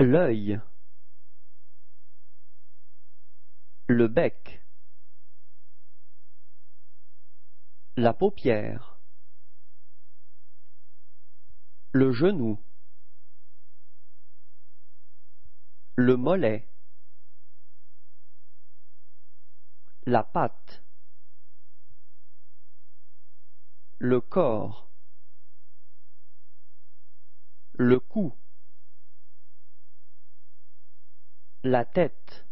l'œil, le bec, la paupière, le genou, le mollet, la patte, le corps, le cou, la tête,